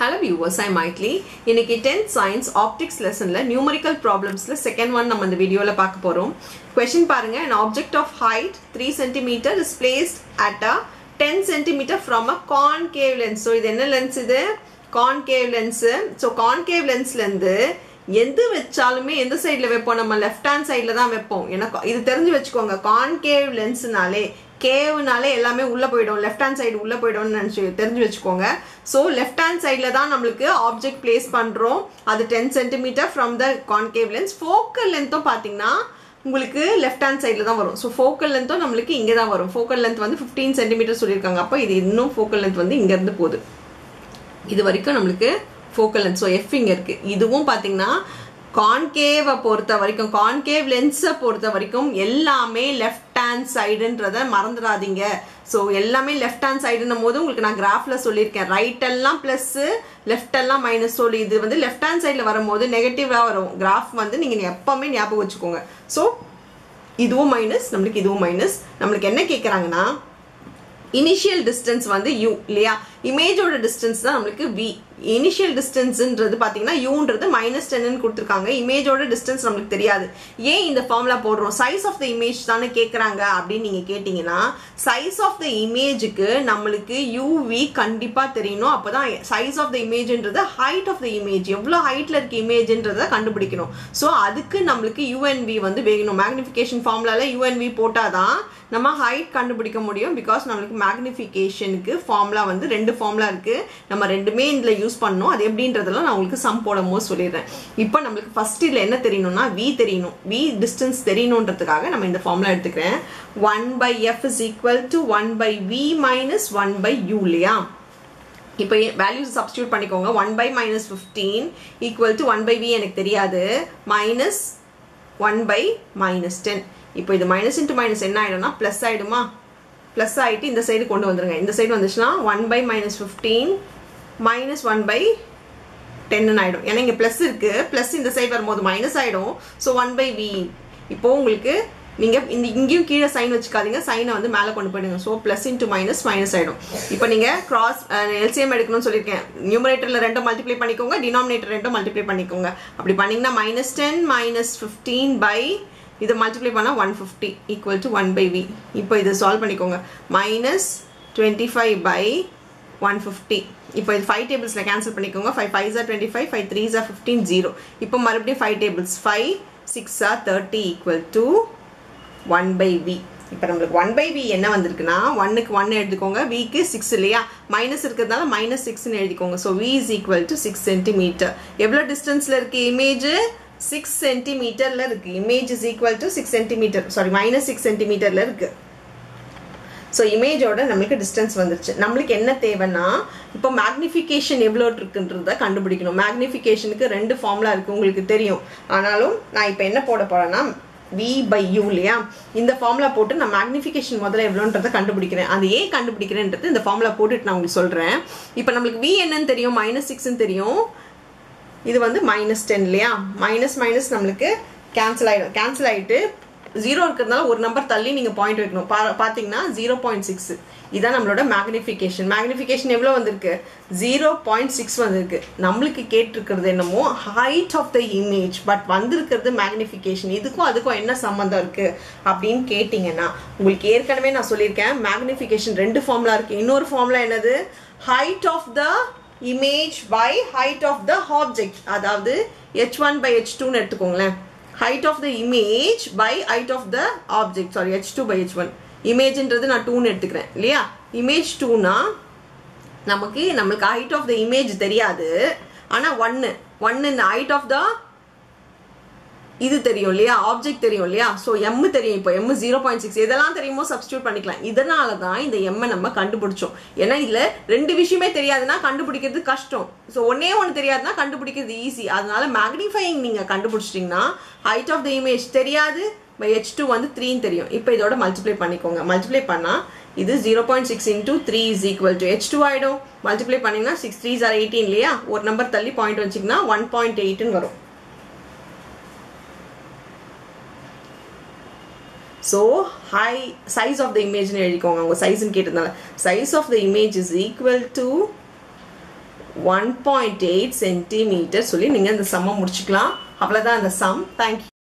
Hello viewers ஐ மைட்லி இன்னைக்கு டென்த் சயின்ஸ் ஆப்டிக்ஸ் லெசனில் நியூமரிக்கல் ப்ராப்ளம்ஸில் செகண்ட் ஒன் நம்ம இந்த வீடியோவில் பார்க்க போகிறோம் கொஷின் பாருங்கள் and object of height three centimetre is placed at a ten centimetre from a concave lens so இது என்ன லென்ஸ் இது? கான்கேவ் லென்ஸு ஸோ கான்கேவ் லென்ஸ்லேருந்து எது வச்சாலுமே எந்த சைடில் வைப்போம்? நம்ம லெஃப்ட் ஹேண்ட் சைடில் தான் வைப்போம். ஏன்னா இது தெரிஞ்சு வச்சுக்கோங்க. கான்கேவ் லென்ஸ்னாலே கேவுனாலே எல்லாமே உள்ளே போயிடும். லெஃப்ட் ஹேண்ட் சைடு உள்ளே போயிடும்னு நினச்சி தெரிஞ்சு வச்சுக்கோங்க. ஸோ லெஃப்ட் ஹேண்ட் சைடில் தான் நம்மளுக்கு ஆப்ஜெக்ட் பிளேஸ் பண்ணுறோம் அது ten centimetre from the concave lens focal லென்த்தும் பார்த்தீங்கன்னா உங்களுக்கு லெஃப்ட் ஹேண்ட் சைடில் தான் வரும். ஸோ ஃபோக்கல் லென்த்தும் நம்மளுக்கு இங்கே தான் வரும். ஃபோக்கல் லென்த் வந்து ஃபிஃப்டீன் சென்டிமீட்டர் சொல்லியிருக்காங்க. அப்போ இது இன்னும் ஃபோக்கல் லென்த் வந்து இங்கேருந்து போகுது. இது வரைக்கும் நம்மளுக்கு ஃபோக்கல் லென்த் ஸோ எஃப் இங்கே இருக்குது இதுவும் பார்த்தீங்கன்னா கான்கேவை பொறுத்த வரைக்கும் கான்கேவ் லென்ஸை பொறுத்த வரைக்கும் எல்லாமே லெஃப்ட் ஹேண்ட் சைடுன்றத மறந்துடாதீங்க. ஸோ எல்லாமே லெஃப்ட் ஹேண்ட் சைடுன்னும் போது உங்களுக்கு நான் கிராஃபில் சொல்லியிருக்கேன். ரைட் எல்லாம் ப்ளஸ்ஸு லெஃப்ட் எல்லாம் மைனஸ் சொல்லி இது வந்து லெஃப்ட் ஹேண்ட் சைடில் வரும்போது நெகட்டிவாக வரும். கிராஃப் வந்து நீங்கள் எப்போவுமே ஞாபகம் வச்சுக்கோங்க. ஸோ இதுவும் மைனஸ் நம்மளுக்கு இதுவும் மைனஸ் நம்மளுக்கு என்ன கேட்குறாங்கன்னா இனிஷியல் டிஸ்டன்ஸ் வந்து யூ இல்லையா? இமேஜோட டிஸ்டன்ஸ் தான் நம்மளுக்கு வி இனிஷியல் டிஸ்டன்ஸ்ன்றது பார்த்தீங்கன்னா யூன்றது மைனஸ் டென்னு கொடுத்துருக்காங்க. இமேஜோட டிஸ்டன்ஸ் நம்மளுக்கு தெரியாது. ஏன் இந்த ஃபார்முலா போடுறோம்? சைஸ் ஆஃப் த இமேஜ் தானே கேட்குறாங்க அப்படின்னு நீங்கள் கேட்டிங்கன்னா சைஸ் ஆஃப் த இமேஜுக்கு நம்மளுக்கு யூவி கண்டிப்பாக தெரியணும். அப்போ தான் சைஸ் ஆஃப் த இமேஜ்ன்றது ஹைட் ஆஃப் த இமேஜ் எவ்வளோ ஹைட்டில் இருக்க இமேஜ்ன்றதை கண்டுபிடிக்கணும். ஸோ அதுக்கு நம்மளுக்கு யூஎன்வி வந்து வேணும். மேக்னிஃபிகேஷன் ஃபார்முலாவில் யூஎன்வி போட்டால் தான் நம்ம ஹைட் கண்டுபிடிக்க முடியும். பிகாஸ் நம்மளுக்கு மேக்னிஃபிகேஷனுக்கு ஃபார்முலா வந்து ரெண்டு ஃபார்முலா இருக்குது நம்ம ரெண்டுமே இதில் யூஸ் பண்ணோம் அது எப்படின்றதெல்லாம் நான் உங்களுக்கு சம் போடும் போது சொல்லிடுறேன். இப்போ நம்மளுக்கு ஃபர்ஸ்ட் இதில் என்ன தெரியணும்னா வி தெரியணும். வி டிஸ்டன்ஸ் தெரியணுன்றதுக்காக நம்ம இந்த ஃபார்முலா எடுத்துக்கிறேன். One by f is equal to one by v minus one by u இல்லையா? இப்போ வேல்யூஸ் சப்ஸ்டியூட் பண்ணிக்கோங்க. One by minus fifteen equal to one by v எனக்கு தெரியாது. Minus one by minus ten இப்போ இது மைனஸ் இன்ட்டு மைனஸ் என்ன ஆகிடும்னா plus ஆகிடுமா plus ஆகிட்டு இந்த சைடு கொண்டு வந்துருங்க. இந்த சைடு வந்துச்சுன்னா one by minus fifteen minus one by டென்னு ஆகிடும் ஏன்னா இங்கே ப்ளஸ் இருக்குது ப்ளஸ் இந்த சைடு வரும்போது மைனஸ் ஆகிடும் ஸோ ஒன் பை வி இப்போது உங்களுக்கு நீங்கள் இந்த இங்கேயும் கீழே சைன் வச்சுக்காதீங்க. சைனை வந்து மேலே கொண்டு போயிடுங்க. So plus into minus minus ஆகிடும் இப்போ நீங்கள் கிராஸ் எல்சிஎம் எடுக்கணும்னு சொல்லியிருக்கேன். நியூமரேட்டரில் ரெண்டும் மல்டிப்ளை பண்ணிக்கோங்க. டினாமினேட்டர் ரெண்டும் மல்டிப்ளை பண்ணிக்கோங்க. அப்படி பண்ணிங்கன்னா minus ten minus fifteen by இதை மல்டிப்ளை பண்ணால் one fifty equal to one by v இப்போ இதை சால்வ் பண்ணிக்கோங்க. Minus twenty five by one fifty இப்போ இது ஃபைவ் டேபிள்ஸில் கேன்சல் பண்ணிக்கோங்க. ஃபைவ் ஃபைவ் ஜார் டுவெண்ட்டி ஃபைவ் ஃபைவ் த்ரீ ஜார் ஃபிஃப்டீன் ஜீரோ இப்போ மறுபடியும் five tables five six are thirty equal to one by v இப்போ நம்மளுக்கு ஒன் பை வி என்ன வந்திருக்குன்னா ஒன்னுக்கு ஒன்று எழுதிக்கோங்க விக்கு சிக்ஸ் இல்லையா? மைனஸ் இருக்கிறதுனால மைனஸ் சிக்ஸ்னு எழுதிக்கோங்க. So v is equal to six centimetre எவ்வளோ டிஸ்டன்ஸில் இருக்குது இமேஜ் சிக்ஸ் சென்டிமீட்டரில் இருக்குது image is equal to six centimetre sorry minus six சென்டிமீட்டரில் இருக்குது ஸோ இமேஜோட நம்மளுக்கு டிஸ்டன்ஸ் வந்துருச்சு. நம்மளுக்கு என்ன தேவைன்னா இப்போ மேக்னிஃபிகேஷன் எவ்வளோ இருக்குன்றத கண்டுபிடிக்கணும். மேக்னிஃபிகேஷனுக்கு ரெண்டு ஃபார்முலா இருக்குது உங்களுக்கு தெரியும். ஆனாலும் நான் இப்போ என்ன போட போகிறேன்னா வி பை யூ இல்லையா? இந்த ஃபார்முலா போட்டு நான் மேக்னிஃபிகேஷன் முதல்ல எவ்வளோன்றதை கண்டுபிடிக்கிறேன். அது ஏன் கண்டுபிடிக்கிறேன்றது இந்த ஃபார்முலா போட்டுட்டு நான் உங்களுக்கு சொல்கிறேன் இப்போ நம்மளுக்கு வி என்னன்னு தெரியும் மைனஸ் சிக்ஸ்ன்னு தெரியும். இது வந்து மைனஸ் டென் இல்லையா? மைனஸ் மைனஸ் நம்மளுக்கு கேன்சல் ஆகிடும் கேன்சல் ஆகிட்டு ஜீரோ இருக்கிறதுனால ஒரு நம்பர் தள்ளி நீங்கள் பாயிண்ட் வைக்கணும். பா பார்த்தீங்கன்னா ஜீரோ பாயிண்ட் சிக்ஸ் இதான் நம்மளோட மேக்னிஃபிகேஷன் மேக்னிஃபிகேஷன் எவ்வளோ வந்திருக்கு? ஜீரோ பாயிண்ட் சிக்ஸ் வந்திருக்கு. நம்மளுக்கு கேட்டிருக்கிறது என்னமோ height of the image but வந்திருக்கிறது மேக்னிஃபிகேஷன் இதுக்கும் அதுக்கும் என்ன சம்மந்தம் இருக்குது அப்படின்னு கேட்டிங்கன்னா உங்களுக்கு ஏற்கனவே நான் சொல்லியிருக்கேன். மேக்னிஃபிகேஷன் ரெண்டு ஃபார்முலா இருக்குது இன்னொரு ஃபார்முலா என்னது? Height of the image by height of the object அதாவது ஹெச் ஒன் பை ஹெச் டூன்னு எடுத்துக்கோங்களேன். Height of the image by height of the object sorry H two by H one இமேஜ்ன்றது நான் டூன்னு எடுத்துக்கிறேன் இல்லையா? இமேஜ் டூனா நமக்கு நம்மளுக்கு ஹைட் ஆஃப் த இமேஜ் தெரியாது. ஆனால் ஒன்று ஒன்று இந்த ஹைட் ஆஃப் த இது தெரியும் இல்லையா? ஆப்ஜெக்ட் தெரியும் இல்லையா? ஸோ எம் தெரியும் இப்போ. எம் ஜீரோ பாயிண்ட் சிக்ஸ் எதெல்லாம் தெரியுமோ சப்ஸ்டியூட் பண்ணிக்கலாம். இதனால தான் இந்த எம்மை நம்ம கண்டுபிடிச்சோம். ஏன்னா இதில் ரெண்டு விஷயமே தெரியாதுன்னா கண்டுபிடிக்கிறது கஷ்டம். ஸோ ஒன்னே ஒன்று தெரியாதுன்னா கண்டுபிடிக்கிறது ஈஸி அதனால மேக்னிஃபைங் நீங்கள் கண்டுபிடிச்சிட்டிங்கன்னா ஹைட் ஆஃப் த இமேஜ் தெரியாது பை ஹெச் டூ வந்து த்ரீன்னு தெரியும். இப்போ இதோட மல்டிப்ளை பண்ணிக்கோங்க. மல்டிப்ளை பண்ணால் இது zero point six into three is equal to H two ஆகிடும் மல்டிப்ளை பண்ணிங்கன்னா சிக்ஸ் த்ரீ ஆர் எயிட்டீன் இல்லையா? ஒரு நம்பர் தள்ளி பாயிண்ட் வச்சிங்கன்னா ஒன் பாயிண்ட் எயிட்டுன்னு வரும். So high size of the இமேஜ்னு எழுதிக்கோங்க. அவங்க சைஸ்ன்னு கேட்டதுனால. Size of the image is equal to one point eight centimetre சொல்லி நீங்கள் இந்த சம்மை முடிச்சுக்கலாம். அவ்வளோதான் அந்த சம் தேங்க்யூ